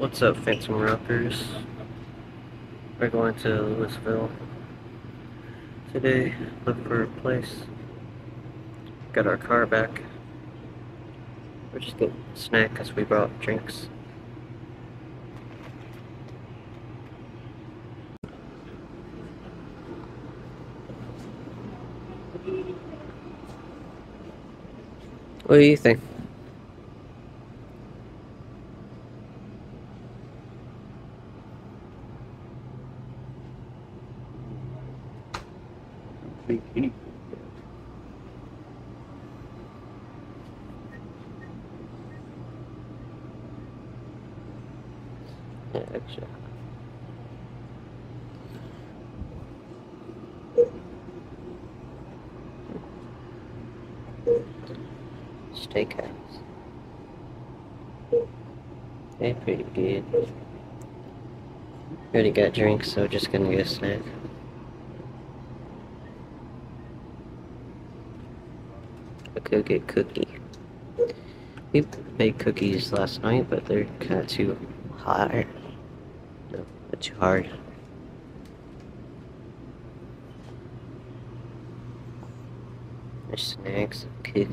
What's up, Phantom Rockers? We're going to Louisville today. Look for a place. Got our car back. We're just getting a snack because we brought drinks. What do you think? think any. Yeah, actually. Steakhouse. They pretty good. Already got drinks, so just gonna get a snack. I could get cookie. We made cookies last night, but they're kind of too hot. No, they're too hard. There's snacks cookies.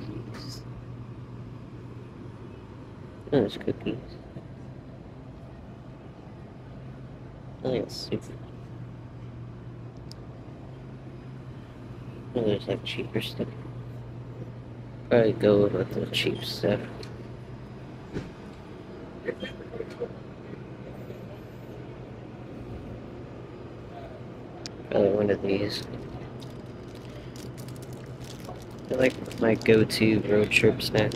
There's cookies. Oh, there's soup. Oh, there's like cheaper stuff. Probably go with the cheap stuff. Probably one of these. I like my go-to road trip snack.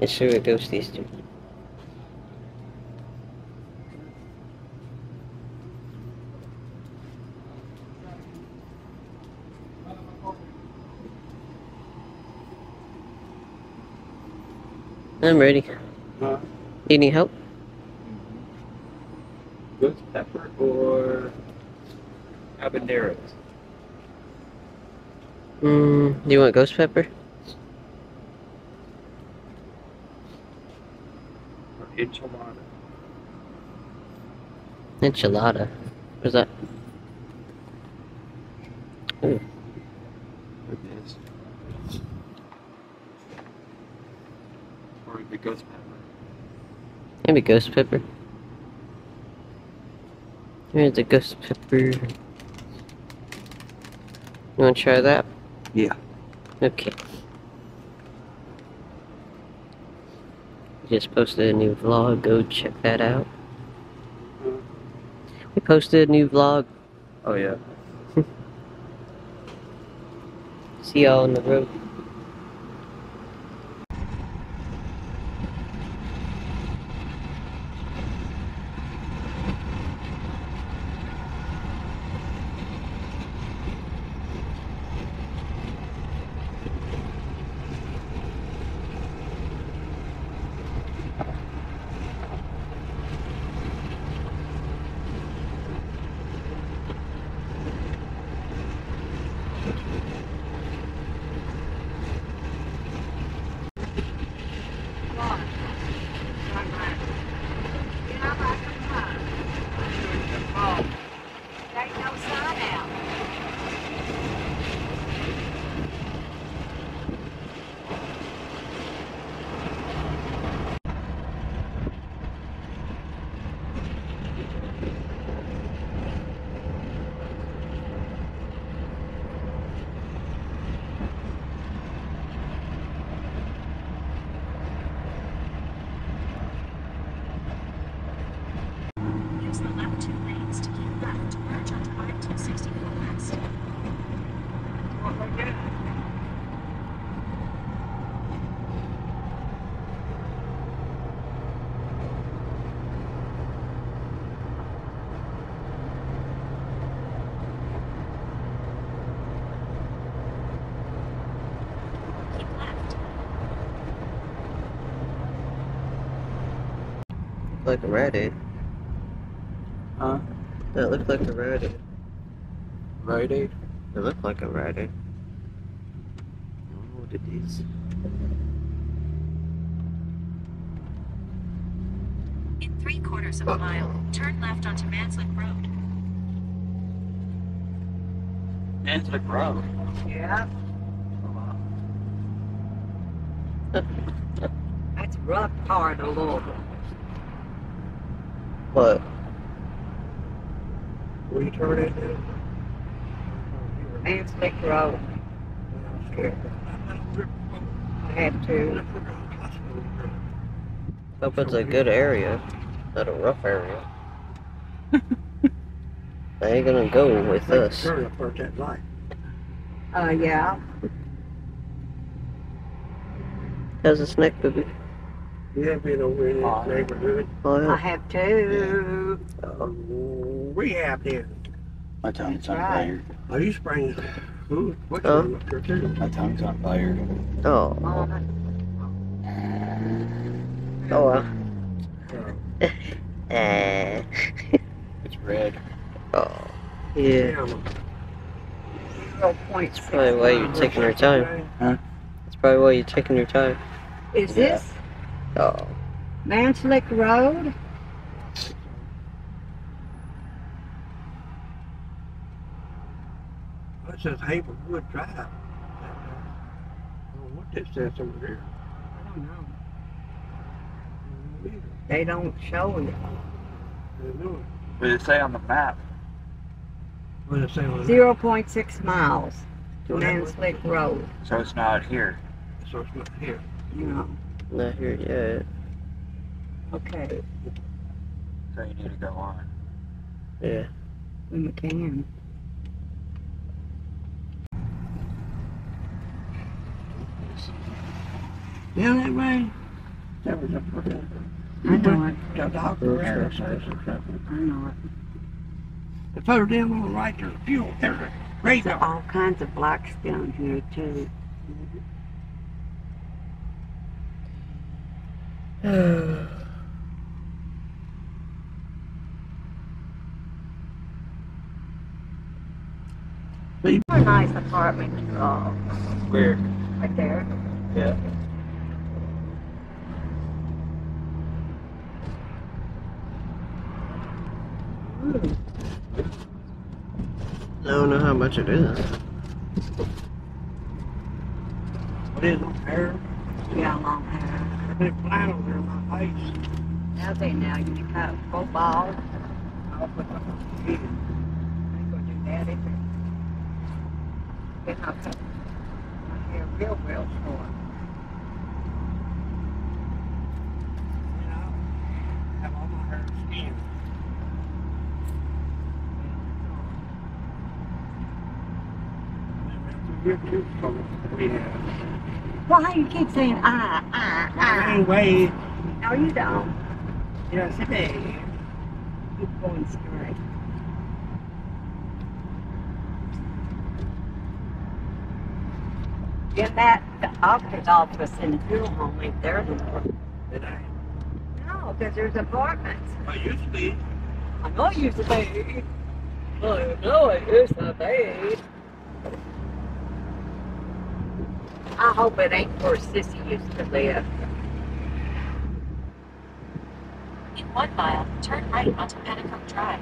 It's sure it goes these two. I'm ready. Huh? You need help? Ghost pepper or habaneros? Mm, do you want ghost pepper? Or enchilada? Enchilada. What's that? Ooh. Or the ghost pepper. maybe ghost pepper. Here's the ghost pepper. You want to try that? Yeah. Okay. Just posted a new vlog. Go check that out. Posted a new vlog. Oh yeah. See y'all on the road. Ain't no sign out. Use the left two lanes to keep left to merge onto I-264 West. Keep left. Like a Reddit. Huh? That looked like a Reddit. Rite Aid? It looked like a Reddit. I oh, don't know what it is. three quarters of a mile, turn left onto Manslick Road. Manslick Road. Yeah, that's rough part of Louisville. What? Will you turn it in? Manslick Road. I had to. Hope it's a good area, not a rough area. they ain't gonna go with us. Turn up at that light. Uh, yeah. How's the snack booby? You have been over in Fine. this neighborhood. Oh, I yeah. have to. Oh, rehab then. My tongue's That's on right. fire. Are you spraying? Who? What's Huh? on up there too? My tongue's on fire. Oh, Mama. oh well. Eh. It's red. oh, yeah. Damn. Zero point That's probably why you're taking your time. Huh? That's probably why you're taking your time. Is Yeah. this Oh, Manslick Road? It says Hazelwood Drive. I don't know what this says over there. I don't know. I don't know They don't show you. either. I don't it. What it say on the map? What does it say on it? Zero point six miles to So Manslick Road. So it's not here. So it's not here. You know. Not here yet. Okay, So you need to go on. Yeah. we can. Down that way? That was a there. I know it. The doctor ran us something. I know it. The further down on the right, there's fuel. There's a There's graveyard. all kinds of blocks down here too. A nice apartment, uh, Where? right there. Yeah. I don't know how much it is. What is it, hair? Yeah, long hair. I've been over there in my face. Now they now you can cut full bald. I'll put a kid. I ain't gonna do that either. Then I'll cut my hair real, real short. You know, have all my hair skin. Your tooth color we have. Why you keep saying ah, ah, ah? Anyway, No, you don't. yes it is. Keep going straight. That, the doctor's office in the funeral home ain't there anymore. It ain't. No, because there's apartments. I used to be. I know it used to be. I know it used to be. I hope it ain't where Sissy used to live. In one mile, turn right onto Petticoat Drive.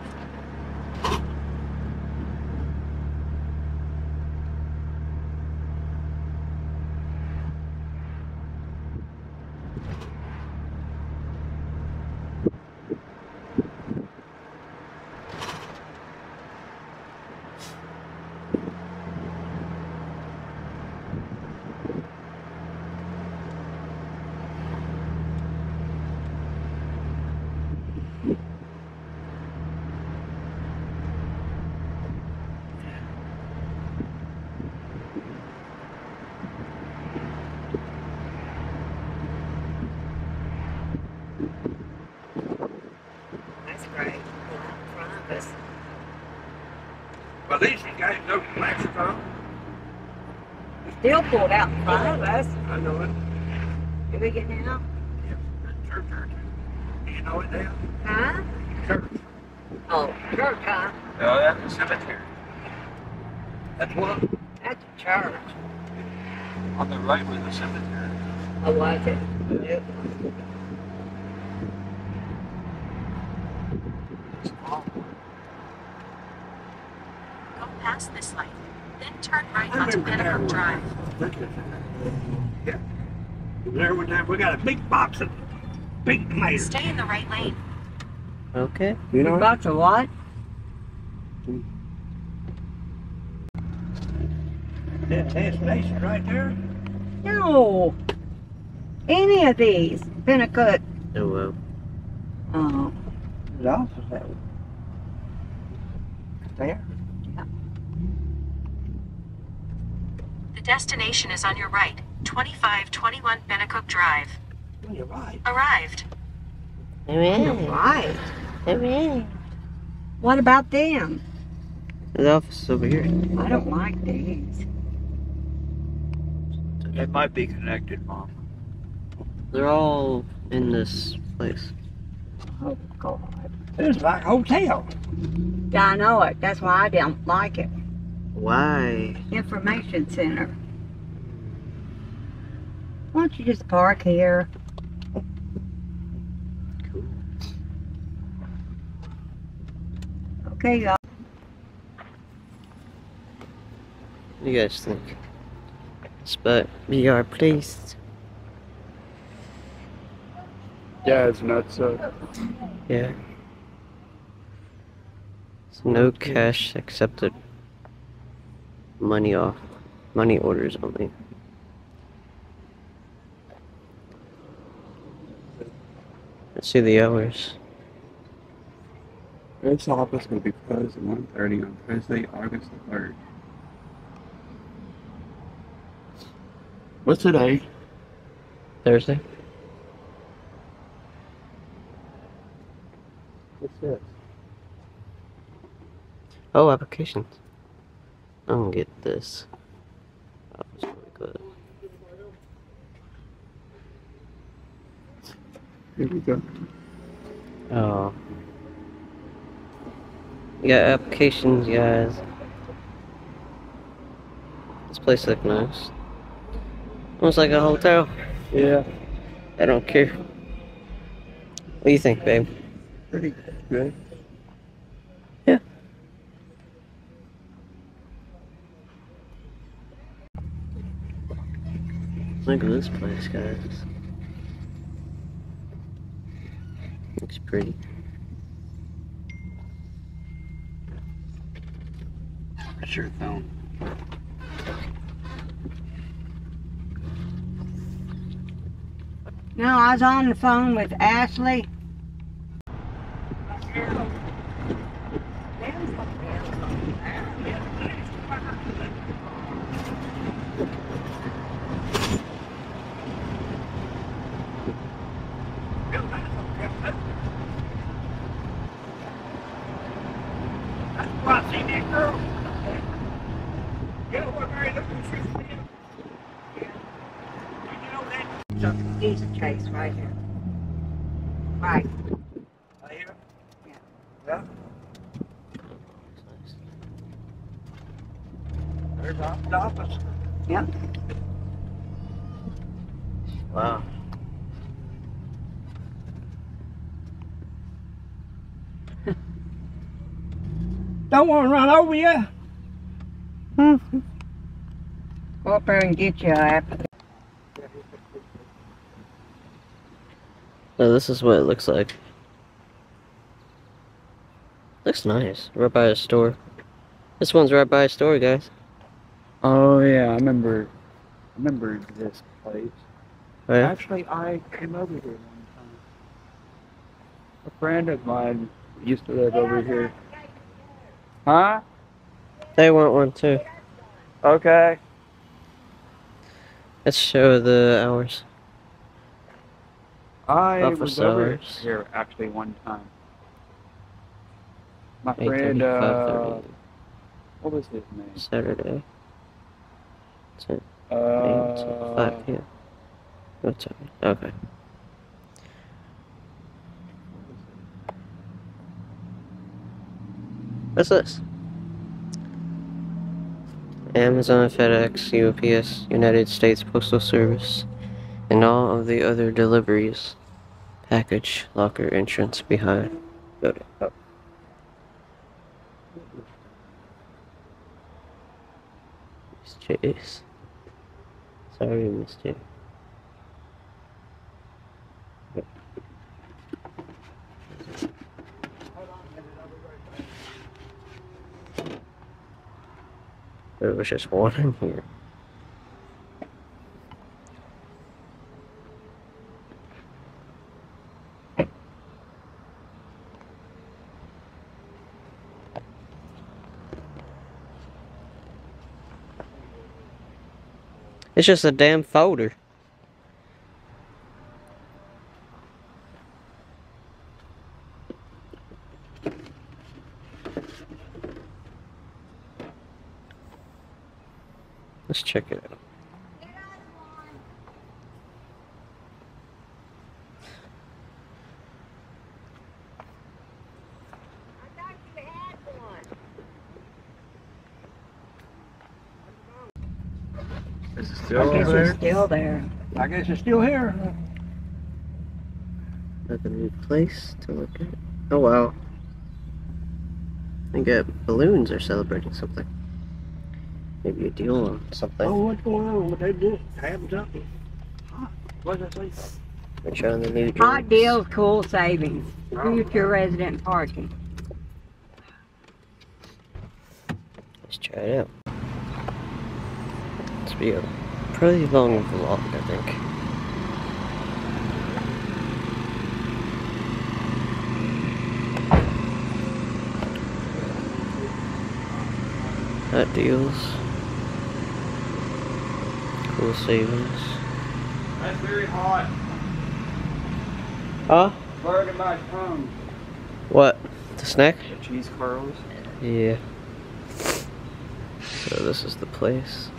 That's great. In front of us. Well, these guys no glasses on. Still pulled out in front of us. I know it. Did we get out? Yes, church, church. You know it now? Huh? Church. Oh, church, huh? No, that's the cemetery. That's what? That's a church. On the right was the cemetery. Oh, was it? Yep. pass this light, then turn right onto remember Bennebuck that Drive. Yeah. There one time we got a big box of big tomatoes. Stay in the right lane. Okay. You know what? Box of what? That destination right there. No. Any of these. Pennacook. Oh well. Oh. There's also that one. There. Destination is on your right. 2521 Bennecook Drive. On your right. Arrived. Right. What about them? The office is over here. I don't like these. They might be connected, Mom. They're all in this place. Oh, God. It's like a hotel. Yeah, I know it. That's why I don't like it. Why? Information center. Why don't you just park here? Cool. Okay, y'all. What do you guys think? But we are pleased. Yeah, it's nuts. Uh, Yeah. So no cash accepted. Money off. Money orders only. Let's see the hours. This office will be closed at 1.30 on Thursday, August the 3rd. What's today? Thursday? What's this? Oh, applications. I don't get this. That was really good. Here we go. Oh. Got applications, guys. This place looks nice. Almost like a hotel. Yeah. I don't care. What do you think, babe? Pretty good. Look at this place, guys. Looks pretty. Sure your phone. No, I was on the phone with Ashley. Well, see that girl? Yeah, we're very looking for them. You know that? So, he's a chase right here. Right. Right here? Yeah. Yeah. There's the office. Yep. Wow. Don't want to run over you. Hmm. Go up there and get your app. This is what it looks like. Looks nice. Right by a store. This one's right by a store, guys. Oh yeah, I remember. I remember this place. Oh, yeah? Actually, I came over here one time. A friend of mine used to live over here. Huh? They want one too. Okay. Let's show the hours. I was over here actually one time. My friend, uh, what was his name? Saturday. Ten, Uh, five p.m. What's up? Okay. What's this? Amazon, FedEx, UPS, United States Postal Service, and all of the other deliveries. Package, locker, entrance, behind. To, oh. Jeez. Sorry we missed you. There was just one in here. It's just a damn folder. Let's check it out. Is it I guess over it's there? still there. I guess it's still here. Another new place to look at. Oh wow. I got balloons are celebrating something. Maybe a deal on something. Oh, what's going on? What they do? Having something? Huh? What does that say? We're trying the new Hot deals, cool savings, oh. future resident parking. Let's try it out. It's be a pretty long vlog, I think. Hot deals. Cool savings. That's very hot. Huh? Burning my tongue. What? The snack? The cheese curls. Yeah. So this is the place.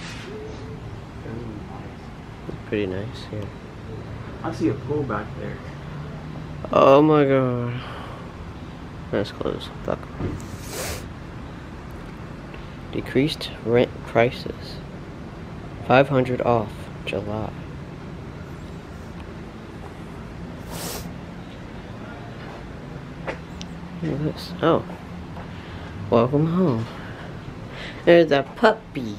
Pretty nice here. I see a pool back there. Oh my god. That's close. Fuck. Decreased rent prices. 500 off July. Look at this. Oh. Welcome home. There's a puppy.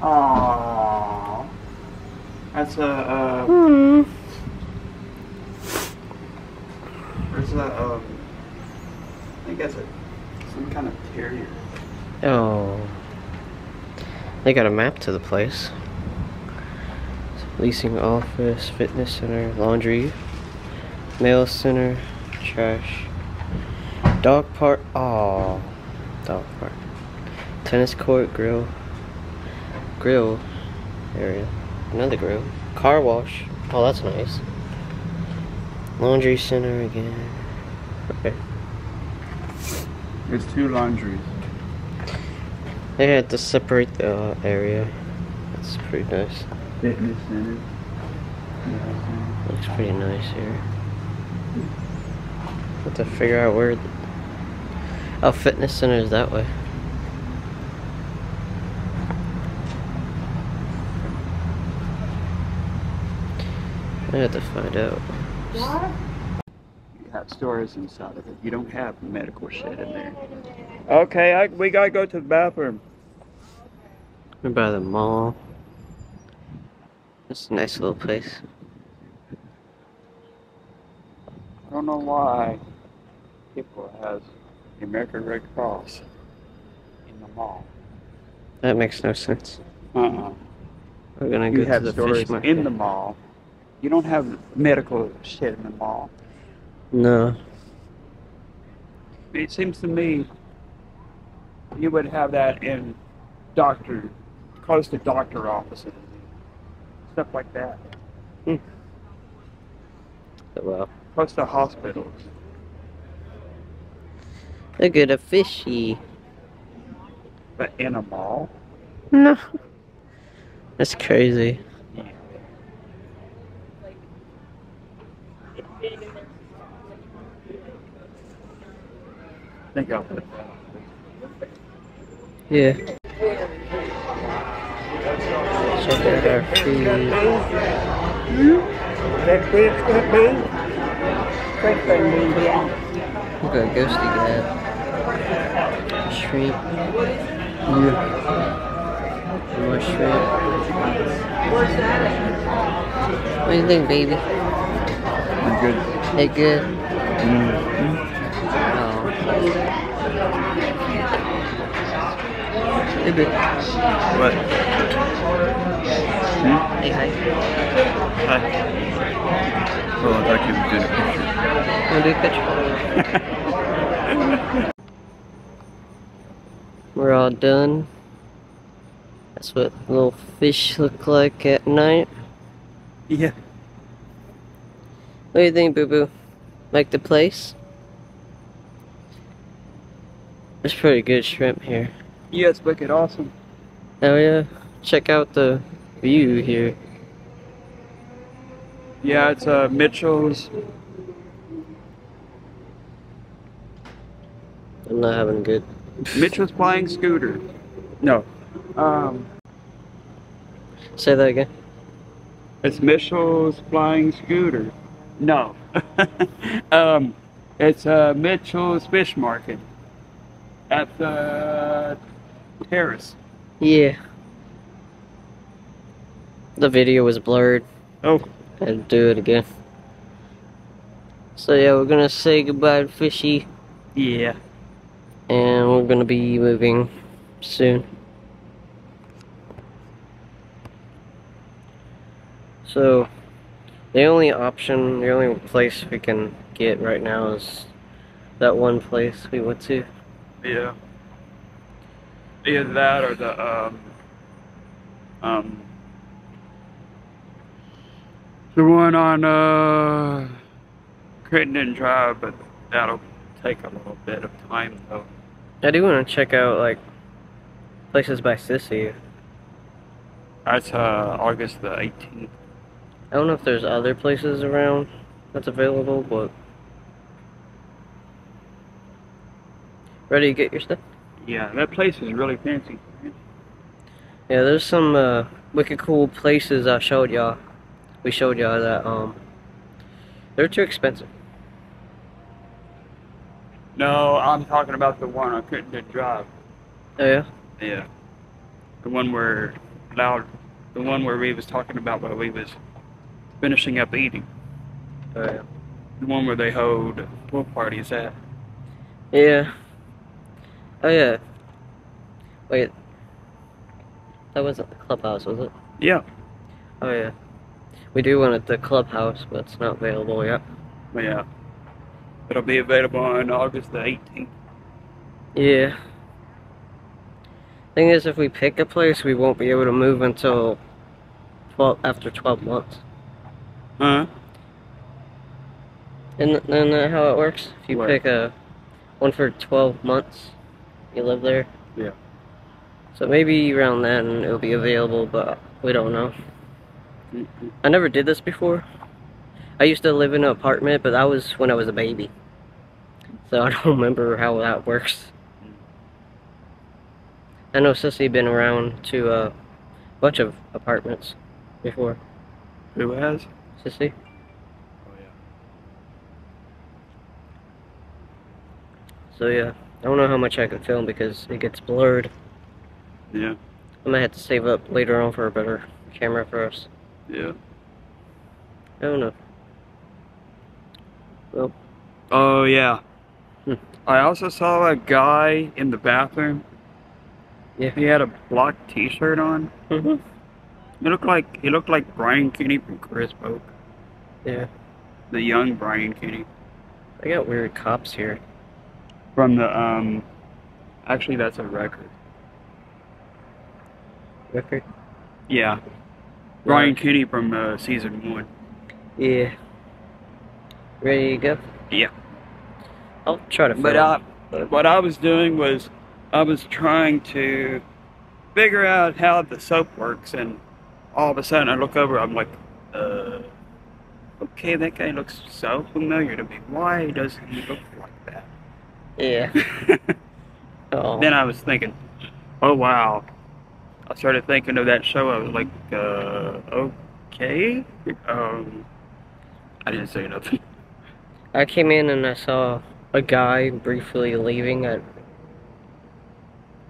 Aww. That's a, uh, Hmm. there's a, um, I think that's a, some kind of terrier. Oh. They got a map to the place. Leasing office, fitness center, laundry, mail center, trash, dog park. Oh, dog park. Tennis court, grill, grill area, another grill, car wash. Oh, that's nice. Laundry center again. Okay. There's two laundries. They had to separate the uh, area. That's pretty nice. Fitness center. Looks pretty nice here. Have to figure out where. The... Oh, fitness center is that way. I have to find out. You have stores inside of it. You don't have medical shit in there. Okay, I, we gotta go to the bathroom. We're by the mall. It's a nice little place. I don't know why people has the American Red Cross in the mall. That makes no sense. Uh-uh. We're gonna You go to have the stores fish market. in the mall. You don't have medical shit in the mall. No. It seems to me you would have that in doctor, close to doctor offices, stuff like that, hmm. oh, Well, close to hospitals. look at a fishy. But in a mall, No. That's crazy. I think I'll put that. Yeah. Check out our food. That quick, that big? Quick food, yeah. Look at Ghosty Dad. Shrimp. Some more shrimp. What do you think, baby? I'm good. They good? Mm. Oh. They're good. What? Hmm? Hey, hi. Hi. Oh, I thought you were doing a Wanna do a picture? We're all done. That's what little fish look like at night. Yeah. What do you think, Boo Boo? Like the place? There's pretty good shrimp here. Yeah, it's wicked awesome. Oh yeah, check out the view here. Yeah, it's uh, Mitchell's. I'm not having good. Mitchell's Flying Scooter. No. Um, Say that again. it's Mitchell's Flying Scooter. No. um, it's uh, Mitchell's Fish Market at the terrace. Yeah. The video was blurred. Oh. I had to do it again. So yeah, we're gonna say goodbye to Fishy, Yeah. and we're gonna be moving soon. So, the only option, the only place we can get right now is that one place we went to. Yeah. Either that or the um um the one on uh Crittenden Drive, but that'll take a little bit of time though. I do want to check out like places by Sissy. That's uh August the eighteenth. I don't know if there's other places around that's available, but ready to get your stuff? Yeah, that place is really fancy. Yeah, there's some uh, wicked cool places I showed y'all. We showed y'all that um they're too expensive. No, I'm talking about the one on Crittenden Drive. Oh yeah. Yeah. The one where loud the one where we was talking about while we was finishing up eating. Oh yeah. The one where they hold pool parties at. Yeah. Oh yeah. Wait. That wasn't the clubhouse, was it? Yeah. Oh yeah. We do one at the clubhouse, but it's not available yet. But yeah. It'll be available on August the 18th. Yeah. Thing is, if we pick a place, we won't be able to move until twelve after twelve months. Huh? Isn't, isn't that how it works? If you pick a one for twelve months, you live there. Yeah. So maybe around then it'll be available, but we don't know. I never did this before. I used to live in an apartment, but that was when I was a baby. So I don't remember how that works. I know Sissy been around to a bunch of apartments before. Who has? Sissy? Oh yeah. So yeah, I don't know how much I can film because it gets blurred. Yeah. I might have to save up later on for a better camera for us. Yeah. I don't know. Well, Oh yeah. Hmm. I also saw a guy in the bathroom. Yeah. He had a black T-shirt on. mm-hmm. He looked like he looked like Brian Kinney from Chris Oak, yeah, the young Brian Kinney I got weird cops here. From the um. Actually, that's a record. Record? Yeah. Brian Kinney from uh, season one. Yeah. Ready to go? Yeah. I'll try to. But I, what I was doing was, I was trying to figure out how the soap works, and all of a sudden I look over, I'm like, uh, okay, that guy looks so familiar to me. Why does he look? Yeah. Oh. then I was thinking, oh wow. I started thinking of that show. I was like, uh, okay. Um, I didn't say nothing. I came in and I saw a guy briefly leaving. I was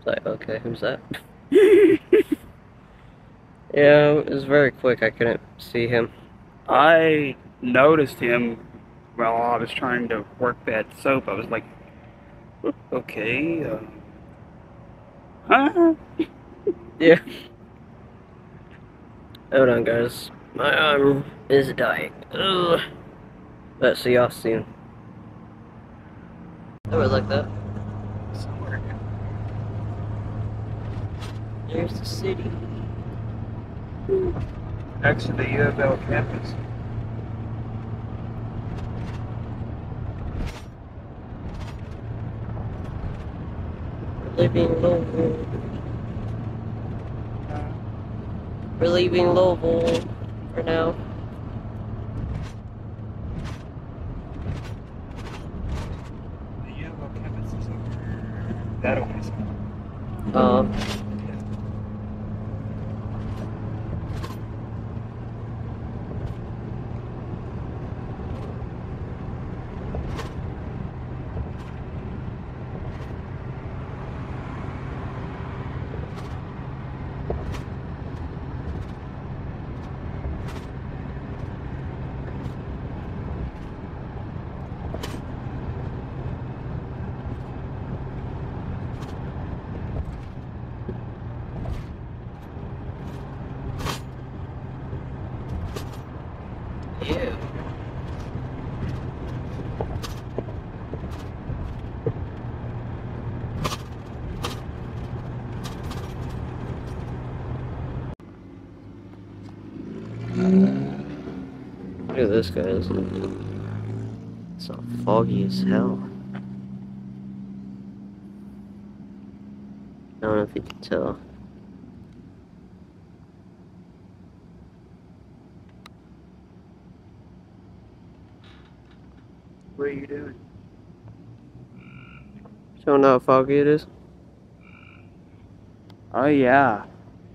like, okay, who's that? Yeah, it was very quick. I couldn't see him. I noticed him while I was trying to work that soap. I was like, okay, uh, huh? Yeah. Hold on, guys. My arm is dying. Ugh. But see y'all soon. I would like that. There's the city. Next to the U of L campus. Leaving Louisville. We're leaving Louisville for now. The U of L campus is over that way. Um, Look at this, guys. It's so foggy as hell. I don't know if you can tell. What are you doing? Showing how foggy it is. Oh yeah.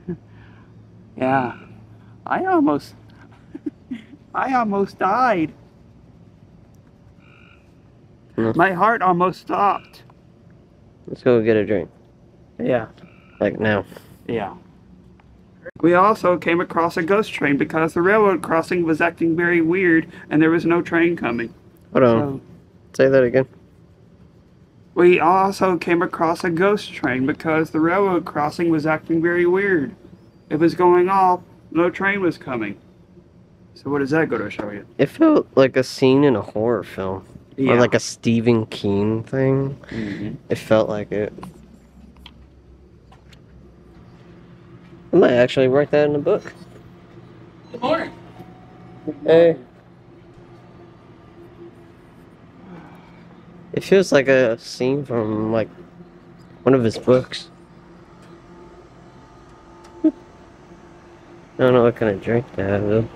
yeah. I almost I almost died. My heart almost stopped. Let's go get a drink. Yeah. Like now. Yeah. We also came across a ghost train because the railroad crossing was acting very weird and there was no train coming. Hold on. So Say that again. we also came across a ghost train because the railroad crossing was acting very weird. It was going off, no train was coming. So what does that go to show you? It felt like a scene in a horror film. Or like a Stephen King thing. Mhm. It felt like it. I might actually write that in a book. Good morning. Hey. It feels like a scene from like one of his books. I don't know what kind of drink to have though.